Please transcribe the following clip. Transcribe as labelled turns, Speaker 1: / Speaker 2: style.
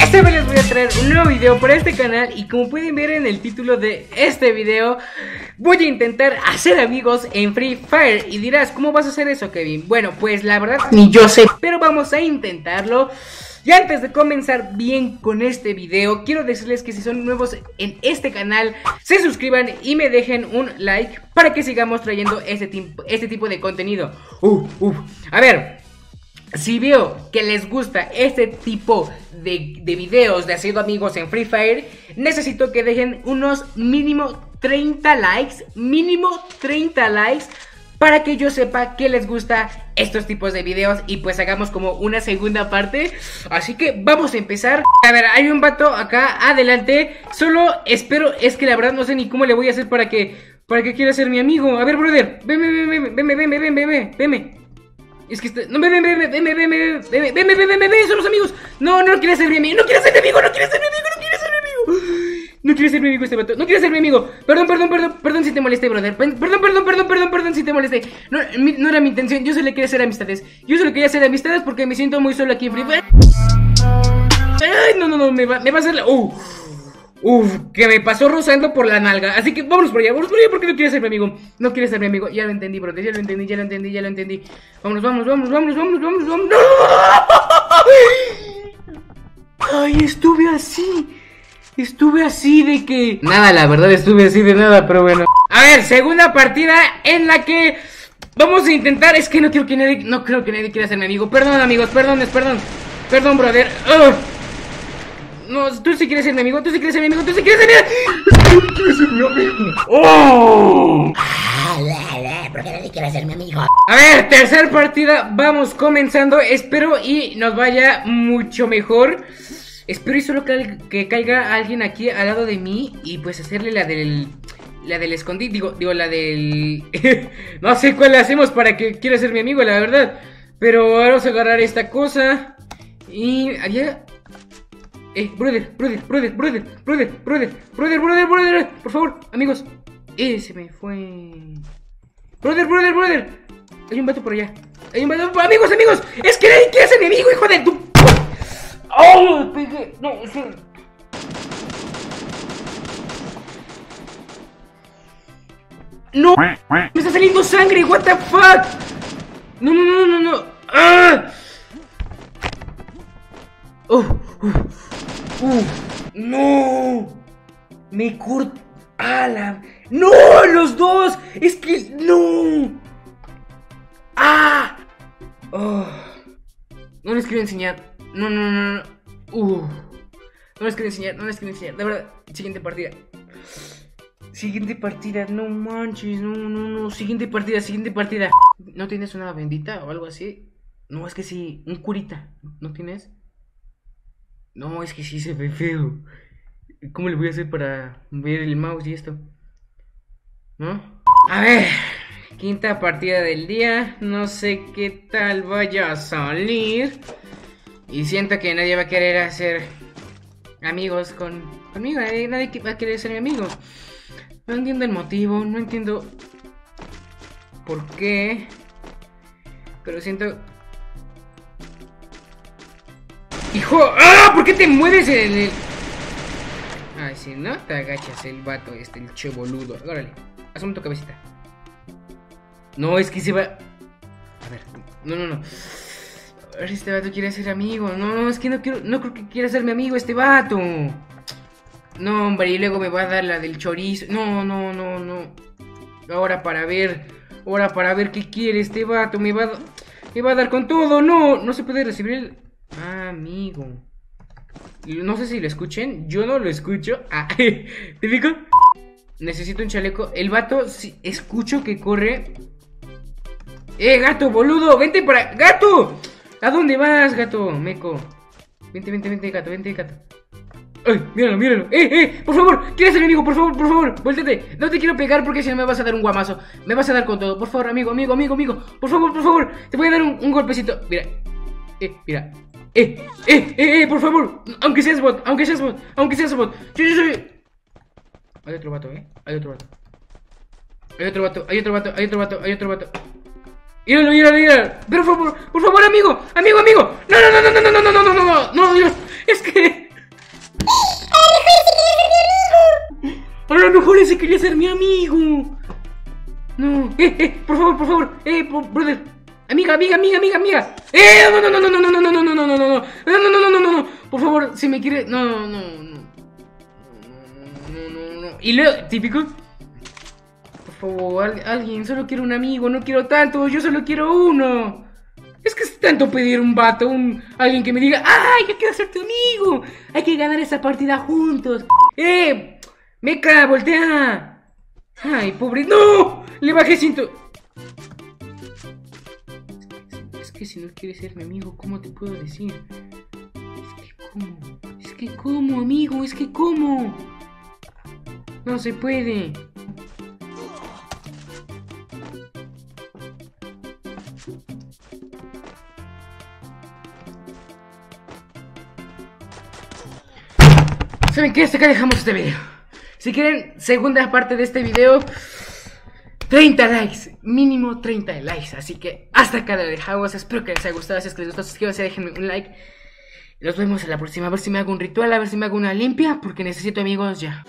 Speaker 1: Esta vez les voy a traer un nuevo video para este canal y como pueden ver en el título de este video Voy a intentar hacer amigos en Free Fire y dirás, ¿cómo vas a hacer eso Kevin? Bueno, pues la verdad ni yo sé, pero vamos a intentarlo y antes de comenzar bien con este video, quiero decirles que si son nuevos en este canal, se suscriban y me dejen un like para que sigamos trayendo este, este tipo de contenido. Uh, uh. A ver, si veo que les gusta este tipo de, de videos de haciendo amigos en Free Fire, necesito que dejen unos mínimo 30 likes, mínimo 30 likes para que yo sepa que les gusta estos tipos de videos y pues hagamos como una segunda parte. Así que vamos a empezar. A ver, hay un vato acá adelante. Solo espero, es que la verdad no sé ni cómo le voy a hacer para que para que quiera ser mi amigo. A ver, brother, veme, veme, veme, veme, veme, veme, veme. Es que este, no, veme, veme, veme, veme, veme, veme, veme, veme, son los amigos. No, no quiere ser mi amigo, no quiere ser mi amigo, no quiere ser mi amigo, no quiere ser mi amigo. No quiere ser mi amigo este vato. No quiere ser mi amigo. Perdón, perdón, perdón. Perdón si te molesté, brother. Perdón, perdón, perdón, perdón, perdón si te molesté. No, no era mi intención. Yo solo quería hacer amistades. Yo solo quería hacer amistades porque me siento muy solo aquí en Free Fire. Ay, no, no, no. Me va, me va a hacer la. Uh. Uf, que me pasó rozando por la nalga. Así que vámonos por allá, vámonos por allá porque no quiere ser mi amigo. No quiere ser mi amigo. Ya lo entendí, brother. Ya lo entendí, ya lo entendí, ya lo entendí. Vámonos, vámonos, vámonos, vámonos, vámonos, vámonos, vámonos. ¡No! Ay, estuve así. Estuve así de que... Nada, la verdad estuve así de nada, pero bueno. A ver, segunda partida en la que... Vamos a intentar... Es que no quiero que nadie... No creo que nadie quiera ser mi amigo. Perdón, amigos, perdón, perdón. Perdón, brother. No, tú sí quieres ser mi amigo, tú sí quieres ser mi amigo, tú sí quieres ser mi amigo. Tú quieres ser mi amigo. ¡Oh! ¿Por qué nadie quiere ser mi amigo? A ver, tercera partida, vamos comenzando. Espero y nos vaya mucho mejor. Espero y solo que, caiga alguien aquí al lado de mí y pues hacerle la del... La del escondite, digo, digo, la del... no sé cuál le hacemos para que quiera ser mi amigo, la verdad. Pero vamos a agarrar esta cosa. Y había... Eh, brother, brother, brother, brother, brother, brother, brother, brother, brother, por favor, amigos. Eh, se me fue. Brother, brother, brother. Hay un vato por allá. Hay un vato. Amigos, amigos. Es que nadie quiere ser mi amigo, hijo de tu. ¡Oh! Pegué. No, es ¡No! ¡Me está saliendo sangre! ¡What the fuck! No, no, no, ¡No! Me corta. ¡Ala! ¡No! ¡Los dos! ¡Es que. ¡No! ¡Ah! Oh. No les quiero enseñar. No, no, no, no. Uh. No les quiero enseñar, no les quiero enseñar. De verdad, siguiente partida. Siguiente partida, no manches, no, no, no. Siguiente partida, siguiente partida. ¿No tienes una bendita o algo así? No, es que sí, un curita. ¿No tienes? No, es que sí se ve feo. ¿Cómo le voy a hacer para ver el mouse y esto? ¿No? A ver, quinta partida del día. No sé qué tal vaya a salir. Y siento que nadie va a querer hacer amigos con, conmigo. Nadie, va a querer ser mi amigo. No entiendo el motivo, no entiendo por qué. Pero siento... ¡Ah! ¿Por qué te mueves en el...? Ay, si no te agachas el vato este, el che boludo. Órale, asoma tu cabecita. No, es que se va... A ver, no, no, no. A ver si este vato quiere ser amigo. No, es que no quiero, no creo que quiera ser mi amigo este vato. No, hombre, y luego me va a dar la del chorizo. No, no, no, no. Ahora para ver, ahora para ver qué quiere este vato. Me va me va a dar con todo. No, no se puede recibir el amigo. No sé si lo escuchen. Yo no lo escucho. Ah, ¿te fijo? Necesito un chaleco. El vato, si escucho que corre. ¡Eh, gato, boludo! ¡Vente para. ¡Gato! ¿A dónde vas, gato? Meco. Vente, vente, vente, gato, vente, gato. ¡Ay! Míralo, míralo. ¡Eh, eh! Por favor, ¿quieres ser mi amigo? Por favor, por favor, vuéltete. No te quiero pegar porque si no me vas a dar un guamazo. Me vas a dar con todo. Por favor, amigo, amigo, amigo, amigo. Por favor, por favor. Te voy a dar un, golpecito. Mira. Eh, mira. Eh, eh, eh, eh, por favor. Aunque seas bot, aunque seas bot, aunque seas bot. Yo, yo soy. Hay otro vato, eh. Hay otro vato. Hay otro vato, hay otro vato, hay otro vato, hay otro vato. Míralo, míralo, míralo. Pero por favor, por favor, amigo, amigo, amigo. No, no, no, no, no, no, no, no, no, no, no, no, Es que. A lo mejor ese quería ser mi amigo. No, eh, eh, por favor, por favor, eh, brother. Amiga, amiga, amiga, amiga, amiga. Eh, no, no, no, no, no, no, no, no, no, no, no, no, no, no, no, no, no, no, no, por favor, si me quiere, no, no, no, no, no, no. Y luego, típico. Por favor, alguien, solo quiero un amigo, no quiero tanto, yo solo quiero uno. Es que es tanto pedir un vato, un alguien que me diga, ¡ay, yo quiero ser tu amigo! Hay que ganar esa partida juntos. ¡Eh! ¡Meca, voltea! ¡Ay, pobre! ¡No! Le bajé cinto. Es que si no quieres ser mi amigo, ¿cómo te puedo decir? Es que cómo, es que cómo, amigo, es que cómo. No se puede. ¿Saben qué? Hasta acá dejamos este video. Si quieren segunda parte de este video, 30 likes, mínimo 30 likes. Así que hasta acá lo dejamos. Espero que les haya gustado. Si es que les gustó, suscríbanse, déjenme un like. Nos vemos en la próxima. A ver si me hago un ritual, a ver si me hago una limpia, porque necesito amigos ya.